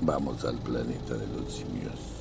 Vamos al planeta de los simios.